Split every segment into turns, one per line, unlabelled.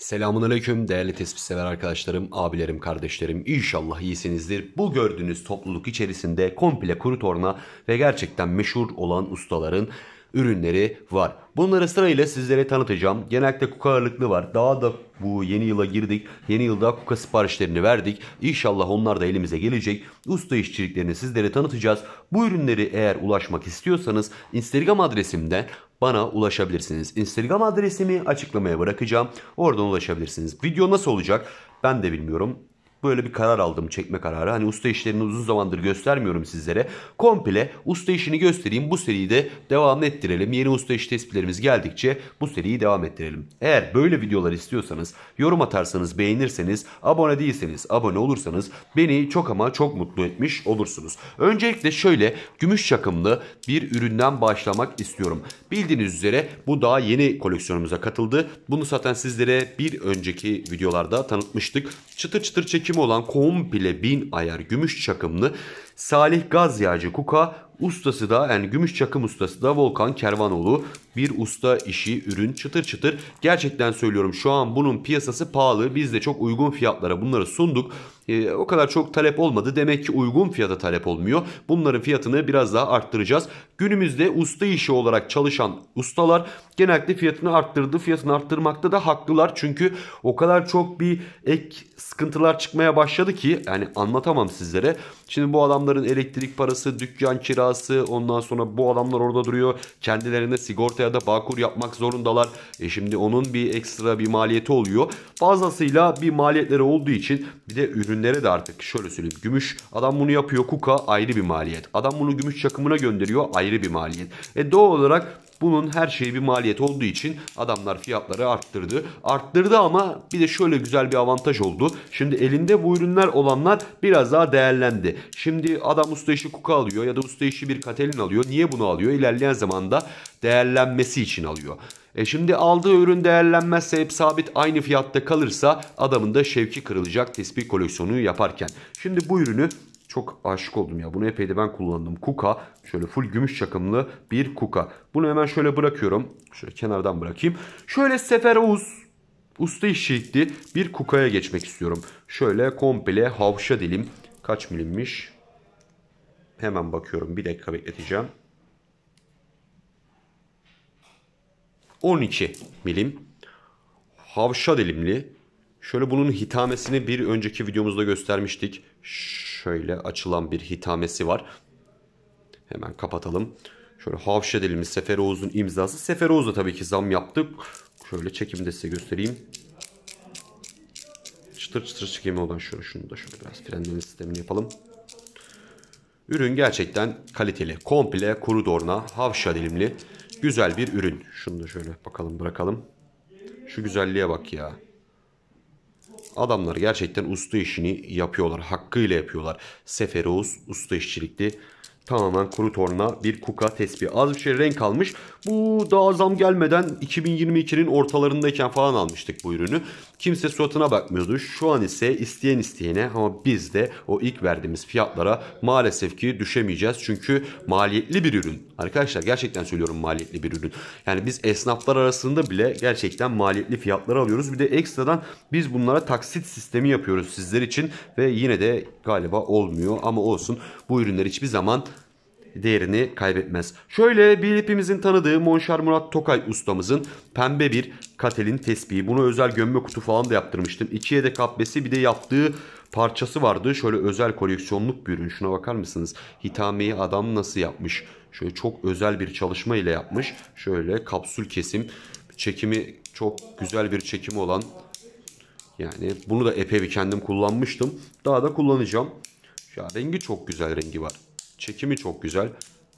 Selamun Aleyküm değerli tespit sever arkadaşlarım, abilerim, kardeşlerim. İnşallah iyisinizdir. Bu gördüğünüz topluluk içerisinde komple kuru torna ve gerçekten meşhur olan ustaların ürünleri var. Bunları sırayla sizlere tanıtacağım. Genellikle kuka ağırlıklı var. Daha da bu yeni yıla girdik. Yeni yılda kuka siparişlerini verdik. İnşallah onlar da elimize gelecek. Usta işçiliklerini sizlere tanıtacağız. Bu ürünleri eğer ulaşmak istiyorsanız Instagram adresimden bana ulaşabilirsiniz. Instagram adresimi açıklamaya bırakacağım. Oradan ulaşabilirsiniz. Video nasıl olacak ben de bilmiyorum böyle bir karar aldım çekme kararı. Hani usta işlerini uzun zamandır göstermiyorum sizlere. Komple usta işini göstereyim. Bu seriyi de devam ettirelim. Yeni usta iş tespitlerimiz geldikçe bu seriyi devam ettirelim. Eğer böyle videolar istiyorsanız yorum atarsanız beğenirseniz abone değilseniz abone olursanız beni çok ama çok mutlu etmiş olursunuz. Öncelikle şöyle gümüş çakımlı bir üründen başlamak istiyorum. Bildiğiniz üzere bu daha yeni koleksiyonumuza katıldı. Bunu zaten sizlere bir önceki videolarda tanıtmıştık. Çıtır çıtır çekim çekimi olan komple bin ayar gümüş çakımlı Salih Gaz Kuka ustası da yani gümüş çakım ustası da Volkan Kervanoğlu bir usta işi ürün çıtır çıtır. Gerçekten söylüyorum şu an bunun piyasası pahalı. Biz de çok uygun fiyatlara bunları sunduk. Ee, o kadar çok talep olmadı. Demek ki uygun fiyata talep olmuyor. Bunların fiyatını biraz daha arttıracağız. Günümüzde usta işi olarak çalışan ustalar genellikle fiyatını arttırdı. Fiyatını arttırmakta da haklılar. Çünkü o kadar çok bir ek sıkıntılar çıkmaya başladı ki yani anlatamam sizlere. Şimdi bu adamların elektrik parası, dükkan kirası ondan sonra bu adamlar orada duruyor. Kendilerine sigortaya da bağkur yapmak zorundalar. E şimdi onun bir ekstra bir maliyeti oluyor. Fazlasıyla bir maliyetleri olduğu için bir de ürünlere de artık şöyle söyleyeyim. Gümüş adam bunu yapıyor kuka ayrı bir maliyet. Adam bunu gümüş çakımına gönderiyor ayrı bir maliyet. E doğal olarak bunun her şeyi bir maliyet olduğu için adamlar fiyatları arttırdı. Arttırdı ama bir de şöyle güzel bir avantaj oldu. Şimdi elinde bu ürünler olanlar biraz daha değerlendi. Şimdi adam usta işi kuka alıyor ya da usta işi bir katelin alıyor. Niye bunu alıyor? İlerleyen zamanda değerlenmesi için alıyor. E şimdi aldığı ürün değerlenmezse hep sabit aynı fiyatta kalırsa adamın da şevki kırılacak tespih koleksiyonu yaparken. Şimdi bu ürünü çok aşık oldum ya. Bunu epey de ben kullandım. Kuka. Şöyle full gümüş çakımlı bir kuka. Bunu hemen şöyle bırakıyorum. Şöyle kenardan bırakayım. Şöyle Sefer Oğuz usta işçilikli bir kukaya geçmek istiyorum. Şöyle komple havşa dilim. Kaç milimmiş? Hemen bakıyorum. Bir dakika bekleteceğim. 12 milim. Havşa dilimli. Şöyle bunun hitamesini bir önceki videomuzda göstermiştik. Şöyle açılan bir hitamesi var. Hemen kapatalım. Şöyle havşa dilimiz Sefer Oğuz'un imzası. Sefer Oğuz'a tabii ki zam yaptık. Şöyle çekimde size göstereyim. Çıtır çıtır çekimi olan şöyle şunu da şöyle biraz frenleme sistemini yapalım. Ürün gerçekten kaliteli. Komple kuru dorna, havşa dilimli. Güzel bir ürün. Şunu da şöyle bakalım bırakalım. Şu güzelliğe bak ya. Adamlar gerçekten usta işini yapıyorlar. Hakkıyla yapıyorlar. Seferoğuz usta işçilikli Tamamen kuru torna bir kuka tespih. Az bir şey renk almış. Bu daha zam gelmeden 2022'nin ortalarındayken falan almıştık bu ürünü. Kimse suratına bakmıyordu. Şu an ise isteyen isteyene ama biz de o ilk verdiğimiz fiyatlara maalesef ki düşemeyeceğiz. Çünkü maliyetli bir ürün. Arkadaşlar gerçekten söylüyorum maliyetli bir ürün. Yani biz esnaflar arasında bile gerçekten maliyetli fiyatlar alıyoruz. Bir de ekstradan biz bunlara taksit sistemi yapıyoruz sizler için. Ve yine de galiba olmuyor ama olsun. Bu ürünler hiçbir zaman değerini kaybetmez. Şöyle bir hepimizin tanıdığı Monşar Murat Tokay ustamızın pembe bir katelin tespihi. Bunu özel gömme kutu falan da yaptırmıştım. İki yedek kabbesi bir de yaptığı parçası vardı. Şöyle özel koleksiyonluk bir ürün. Şuna bakar mısınız? Hitameyi adam nasıl yapmış? Şöyle çok özel bir çalışma ile yapmış. Şöyle kapsül kesim. Çekimi çok güzel bir çekimi olan yani bunu da epey bir kendim kullanmıştım. Daha da kullanacağım. Ya rengi çok güzel rengi var. Çekimi çok güzel.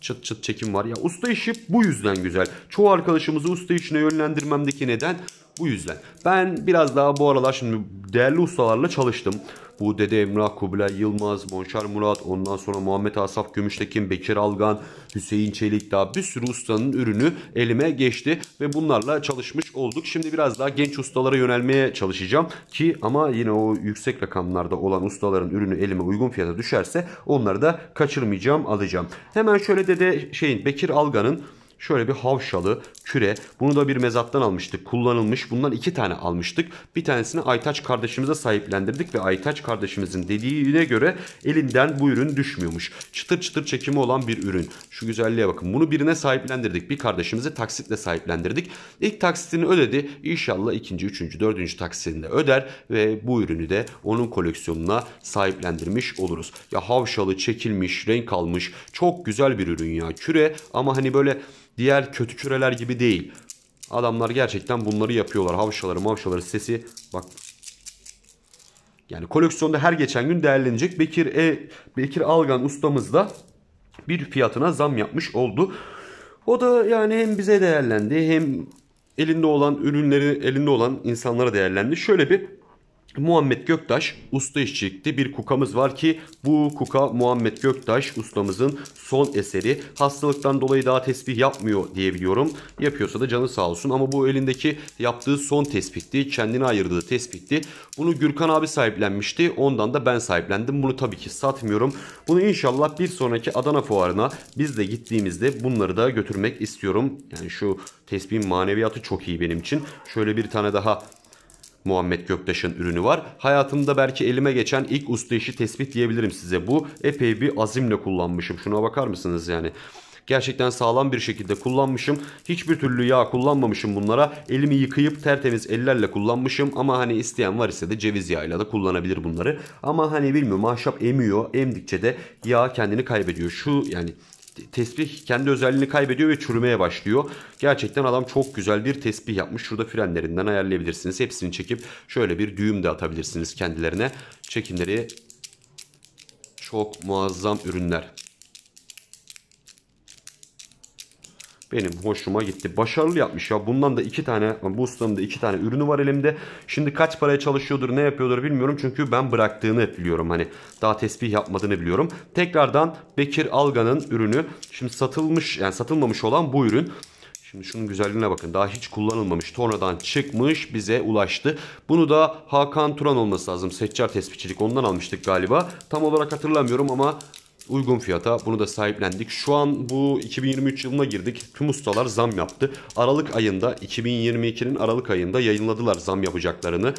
Çıt çıt çekim var. Ya usta işi bu yüzden güzel. Çoğu arkadaşımızı usta işine yönlendirmemdeki neden bu yüzden. Ben biraz daha bu aralar şimdi değerli ustalarla çalıştım. Bu Dede Emrah, Kubilay Yılmaz, Monşar Murat, ondan sonra Muhammed Asaf Gümüştekin, Bekir Algan, Hüseyin Çelik daha bir sürü ustanın ürünü elime geçti ve bunlarla çalışmış olduk. Şimdi biraz daha genç ustalara yönelmeye çalışacağım ki ama yine o yüksek rakamlarda olan ustaların ürünü elime uygun fiyata düşerse onları da kaçırmayacağım, alacağım. Hemen şöyle Dede şeyin Bekir Algan'ın Şöyle bir havşalı küre. Bunu da bir mezattan almıştık. Kullanılmış. Bundan iki tane almıştık. Bir tanesini Aytaç kardeşimize sahiplendirdik ve Aytaç kardeşimizin dediğine göre elinden bu ürün düşmüyormuş. Çıtır çıtır çekimi olan bir ürün. Şu güzelliğe bakın. Bunu birine sahiplendirdik. Bir kardeşimize taksitle sahiplendirdik. İlk taksitini ödedi. İnşallah ikinci, üçüncü, dördüncü taksitini de öder ve bu ürünü de onun koleksiyonuna sahiplendirmiş oluruz. Ya havşalı, çekilmiş, renk almış. Çok güzel bir ürün ya. Küre ama hani böyle diğer kötü küreler gibi değil. Adamlar gerçekten bunları yapıyorlar. Havşaları mavşaları sesi bak yani koleksiyonda her geçen gün değerlenecek. Bekir e, Bekir Algan ustamız da bir fiyatına zam yapmış oldu. O da yani hem bize değerlendi hem elinde olan ürünleri elinde olan insanlara değerlendi. Şöyle bir Muhammed Göktaş usta işçilikte bir kukamız var ki bu kuka Muhammed Göktaş ustamızın son eseri. Hastalıktan dolayı daha tesbih yapmıyor diye biliyorum. Yapıyorsa da canı sağ olsun ama bu elindeki yaptığı son tespitti. Kendine ayırdığı tespitti. Bunu Gürkan abi sahiplenmişti. Ondan da ben sahiplendim. Bunu tabii ki satmıyorum. Bunu inşallah bir sonraki Adana fuarına biz de gittiğimizde bunları da götürmek istiyorum. Yani şu tesbihin maneviyatı çok iyi benim için. Şöyle bir tane daha Muhammed Göktaş'ın ürünü var. Hayatımda belki elime geçen ilk usta işi tespit diyebilirim size. Bu epey bir azimle kullanmışım. Şuna bakar mısınız yani? Gerçekten sağlam bir şekilde kullanmışım. Hiçbir türlü yağ kullanmamışım bunlara. Elimi yıkayıp tertemiz ellerle kullanmışım. Ama hani isteyen var ise de ceviz yağıyla da kullanabilir bunları. Ama hani bilmiyorum ahşap emiyor. Emdikçe de yağ kendini kaybediyor. Şu yani tesbih kendi özelliğini kaybediyor ve çürümeye başlıyor. Gerçekten adam çok güzel bir tesbih yapmış. Şurada frenlerinden ayarlayabilirsiniz. Hepsini çekip şöyle bir düğüm de atabilirsiniz kendilerine. Çekimleri çok muazzam ürünler. Benim hoşuma gitti. Başarılı yapmış ya. Bundan da iki tane, bu ustanın da iki tane ürünü var elimde. Şimdi kaç paraya çalışıyordur, ne yapıyordur bilmiyorum. Çünkü ben bıraktığını biliyorum. Hani daha tesbih yapmadığını biliyorum. Tekrardan Bekir Algan'ın ürünü. Şimdi satılmış, yani satılmamış olan bu ürün. Şimdi şunun güzelliğine bakın. Daha hiç kullanılmamış. Tornadan çıkmış bize ulaştı. Bunu da Hakan Turan olması lazım. Seccar tespitçilik ondan almıştık galiba. Tam olarak hatırlamıyorum ama uygun fiyata bunu da sahiplendik. Şu an bu 2023 yılına girdik. Tüm ustalar zam yaptı. Aralık ayında 2022'nin Aralık ayında yayınladılar zam yapacaklarını.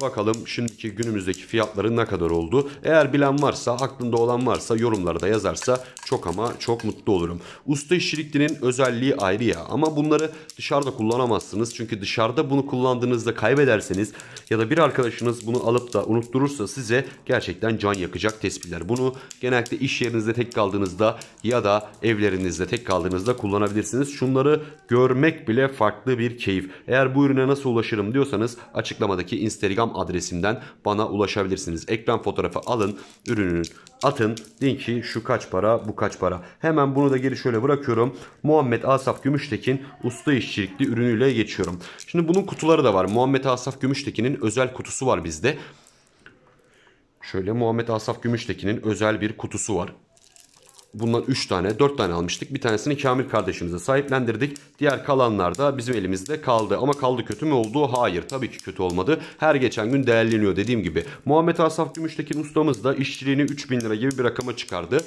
Bakalım şimdiki günümüzdeki fiyatları ne kadar oldu. Eğer bilen varsa, aklında olan varsa yorumlarda yazarsa çok ama çok mutlu olurum. Usta işçilikliğinin özelliği ayrı ya ama bunları dışarıda kullanamazsınız. Çünkü dışarıda bunu kullandığınızda kaybederseniz ya da bir arkadaşınız bunu alıp da unutturursa size gerçekten can yakacak tespitler. Bunu genellikle iş yerinizde tek kaldığınızda ya da evlerinizde tek kaldığınızda kullanabilirsiniz. Şunları görmek bile farklı bir keyif. Eğer bu ürüne nasıl ulaşırım diyorsanız açıklamadaki Instagram Instagram adresimden bana ulaşabilirsiniz. Ekran fotoğrafı alın, ürünün atın. Deyin ki şu kaç para, bu kaç para. Hemen bunu da geri şöyle bırakıyorum. Muhammed Asaf Gümüştekin usta işçilikli ürünüyle geçiyorum. Şimdi bunun kutuları da var. Muhammed Asaf Gümüştekin'in özel kutusu var bizde. Şöyle Muhammed Asaf Gümüştekin'in özel bir kutusu var. Bundan 3 tane 4 tane almıştık. Bir tanesini Kamil kardeşimize sahiplendirdik. Diğer kalanlar da bizim elimizde kaldı. Ama kaldı kötü mü oldu? Hayır tabii ki kötü olmadı. Her geçen gün değerleniyor dediğim gibi. Muhammed Asaf Gümüştekin ustamız da işçiliğini 3000 lira gibi bir rakama çıkardı.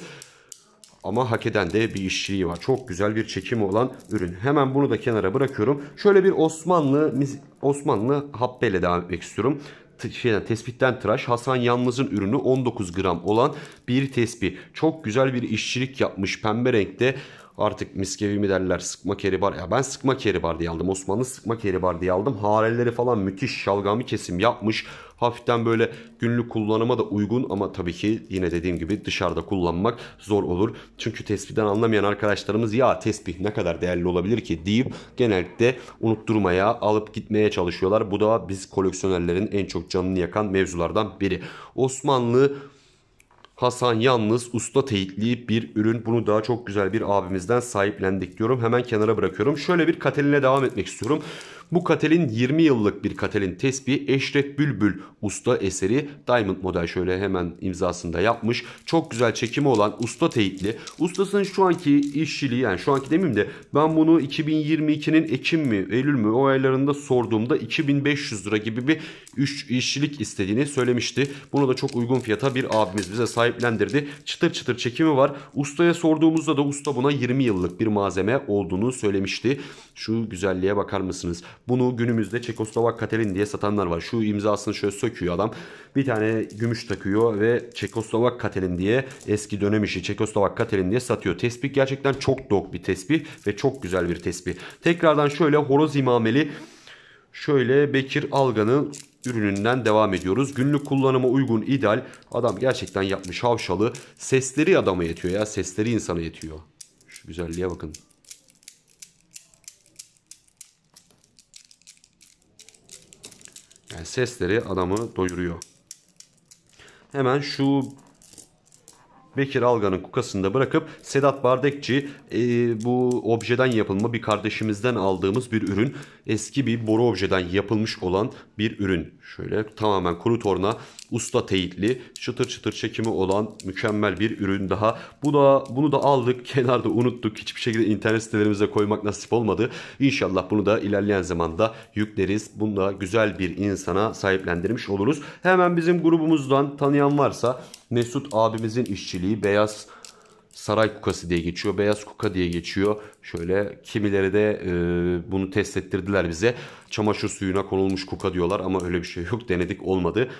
Ama hak eden de bir işçiliği var. Çok güzel bir çekimi olan ürün. Hemen bunu da kenara bırakıyorum. Şöyle bir Osmanlı Osmanlı happeyle devam etmek istiyorum şeyden tespitten tıraş Hasan Yalnız'ın ürünü 19 gram olan bir tespih. Çok güzel bir işçilik yapmış pembe renkte. Artık miskevi mi derler sıkma keribar. Ya ben sıkma keribar diye aldım. Osmanlı sıkma keribar diye aldım. Hareleri falan müthiş şalgami kesim yapmış. Hafiften böyle günlük kullanıma da uygun ama tabii ki yine dediğim gibi dışarıda kullanmak zor olur. Çünkü tespitten anlamayan arkadaşlarımız ya tespih ne kadar değerli olabilir ki deyip genellikle unutturmaya alıp gitmeye çalışıyorlar. Bu da biz koleksiyonerlerin en çok canını yakan mevzulardan biri. Osmanlı Hasan yalnız usta teyitli bir ürün. Bunu daha çok güzel bir abimizden sahiplendik diyorum. Hemen kenara bırakıyorum. Şöyle bir Katelin'e devam etmek istiyorum. Bu katelin 20 yıllık bir katelin tespihi Eşref Bülbül usta eseri Diamond model şöyle hemen imzasında yapmış. Çok güzel çekimi olan usta teyitli. Ustasının şu anki işçiliği yani şu anki demeyeyim de ben bunu 2022'nin Ekim mi Eylül mü o aylarında sorduğumda 2500 lira gibi bir işçilik istediğini söylemişti. Bunu da çok uygun fiyata bir abimiz bize sahiplendirdi. Çıtır çıtır çekimi var. Ustaya sorduğumuzda da usta buna 20 yıllık bir malzeme olduğunu söylemişti. Şu güzelliğe bakar mısınız? Bunu günümüzde Çekoslovak Katelin diye satanlar var. Şu imzasını şöyle söküyor adam. Bir tane gümüş takıyor ve Çekoslovak Katelin diye eski dönem işi Çekoslovak Katelin diye satıyor. Tespih gerçekten çok dok bir tespih ve çok güzel bir tespih. Tekrardan şöyle horoz imameli şöyle Bekir Algan'ın ürününden devam ediyoruz. Günlük kullanıma uygun ideal. Adam gerçekten yapmış havşalı. Sesleri adama yetiyor ya. Sesleri insana yetiyor. Şu güzelliğe bakın. Yani sesleri adamı doyuruyor. Hemen şu Bekir Algan'ın kukasında bırakıp Sedat Bardekçi e, bu objeden yapılma bir kardeşimizden aldığımız bir ürün. Eski bir boru objeden yapılmış olan bir ürün. Şöyle tamamen kuru torna usta teyitli çıtır çıtır çekimi olan mükemmel bir ürün daha. Bu da bunu da aldık kenarda unuttuk. Hiçbir şekilde internet sitelerimize koymak nasip olmadı. İnşallah bunu da ilerleyen zamanda yükleriz. Bunda güzel bir insana sahiplendirmiş oluruz. Hemen bizim grubumuzdan tanıyan varsa Mesut abimizin işçiliği beyaz saray kukası diye geçiyor. Beyaz kuka diye geçiyor. Şöyle kimileri de e, bunu test ettirdiler bize. Çamaşır suyuna konulmuş kuka diyorlar ama öyle bir şey yok. Denedik olmadı.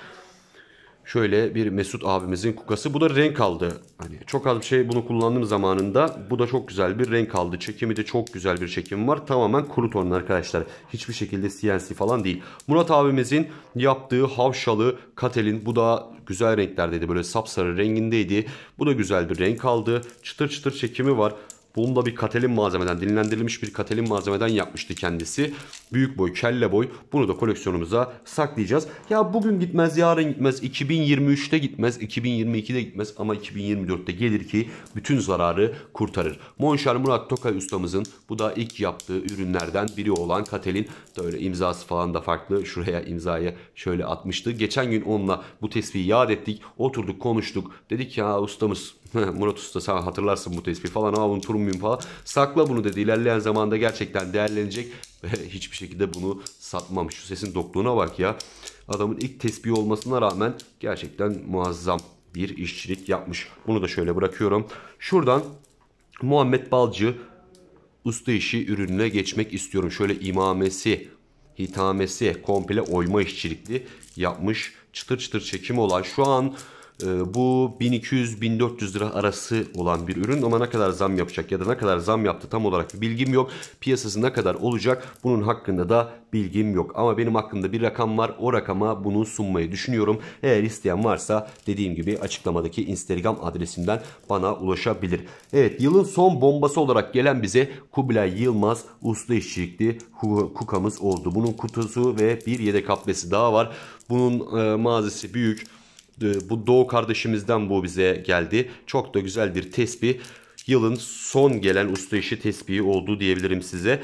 Şöyle bir Mesut abimizin kukası. Bu da renk aldı. Hani çok az bir şey bunu kullandığım zamanında bu da çok güzel bir renk aldı. Çekimi de çok güzel bir çekim var. Tamamen kuru ton arkadaşlar. Hiçbir şekilde CNC falan değil. Murat abimizin yaptığı havşalı katelin bu da güzel renklerdeydi. Böyle sapsarı rengindeydi. Bu da güzel bir renk aldı. Çıtır çıtır çekimi var. Bunu da bir katelin malzemeden, dinlendirilmiş bir katelin malzemeden yapmıştı kendisi. Büyük boy, kelle boy. Bunu da koleksiyonumuza saklayacağız. Ya bugün gitmez, yarın gitmez, 2023'te gitmez, 2022'de gitmez ama 2024'te gelir ki bütün zararı kurtarır. Monşer Murat Tokay ustamızın bu da ilk yaptığı ürünlerden biri olan katelin böyle imzası falan da farklı. Şuraya imzayı şöyle atmıştı. Geçen gün onunla bu tespihi yad ettik. Oturduk konuştuk. Dedik ya ustamız Murat Usta sen hatırlarsın bu tespihi falan ama bunu turmuyum falan. Sakla bunu dedi. İlerleyen zamanda gerçekten değerlenecek ve hiçbir şekilde bunu satmamış. Şu sesin dokluğuna bak ya. Adamın ilk tespihi olmasına rağmen gerçekten muazzam bir işçilik yapmış. Bunu da şöyle bırakıyorum. Şuradan Muhammed Balcı usta işi ürününe geçmek istiyorum. Şöyle imamesi, hitamesi, komple oyma işçilikli yapmış. Çıtır çıtır çekim olan şu an bu 1200-1400 lira arası olan bir ürün ama ne kadar zam yapacak ya da ne kadar zam yaptı tam olarak bir bilgim yok. Piyasası ne kadar olacak bunun hakkında da bilgim yok. Ama benim hakkımda bir rakam var. O rakama bunu sunmayı düşünüyorum. Eğer isteyen varsa dediğim gibi açıklamadaki Instagram adresinden bana ulaşabilir. Evet yılın son bombası olarak gelen bize Kubilay Yılmaz usta işçilikli kukamız oldu. Bunun kutusu ve bir yedek kaplesi daha var. Bunun e, mağazası büyük. Ee, bu Doğu kardeşimizden bu bize geldi. Çok da güzel bir tesbih. Yılın son gelen usta işi tesbihi oldu diyebilirim size.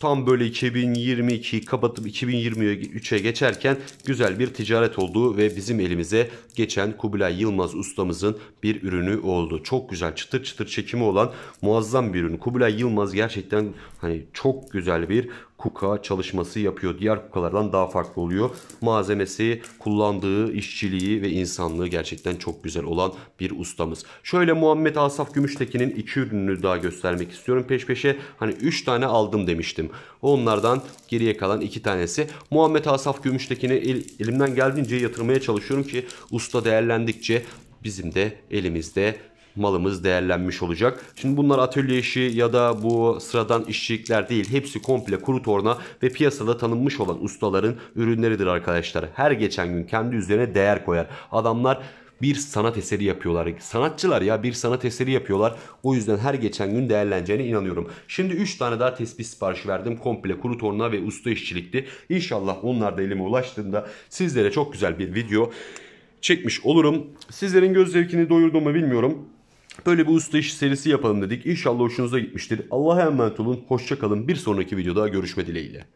Tam böyle 2022 kapatıp 2023'e geçerken güzel bir ticaret oldu ve bizim elimize geçen Kubilay Yılmaz ustamızın bir ürünü oldu. Çok güzel çıtır çıtır çekimi olan muazzam bir ürün. Kubilay Yılmaz gerçekten hani çok güzel bir kuka çalışması yapıyor. Diğer kukalardan daha farklı oluyor. Malzemesi, kullandığı işçiliği ve insanlığı gerçekten çok güzel olan bir ustamız. Şöyle Muhammed Asaf Gümüştekin'in iki ürününü daha göstermek istiyorum peş peşe. Hani 3 tane aldım demiştim. Onlardan geriye kalan 2 tanesi. Muhammed Asaf Gümüştekin'i el, elimden geldiğince yatırmaya çalışıyorum ki usta değerlendikçe bizim de elimizde malımız değerlenmiş olacak. Şimdi bunlar atölye işi ya da bu sıradan işçilikler değil. Hepsi komple kuru torna ve piyasada tanınmış olan ustaların ürünleridir arkadaşlar. Her geçen gün kendi üzerine değer koyar. Adamlar bir sanat eseri yapıyorlar. Sanatçılar ya bir sanat eseri yapıyorlar. O yüzden her geçen gün değerleneceğine inanıyorum. Şimdi 3 tane daha tespih siparişi verdim. Komple kuru torna ve usta işçilikti. İnşallah onlar da elime ulaştığında sizlere çok güzel bir video çekmiş olurum. Sizlerin göz zevkini doyurduğumu bilmiyorum. Böyle bir usta iş serisi yapalım dedik. İnşallah hoşunuza gitmiştir. Allah'a emanet olun. Hoşçakalın. Bir sonraki videoda görüşme dileğiyle.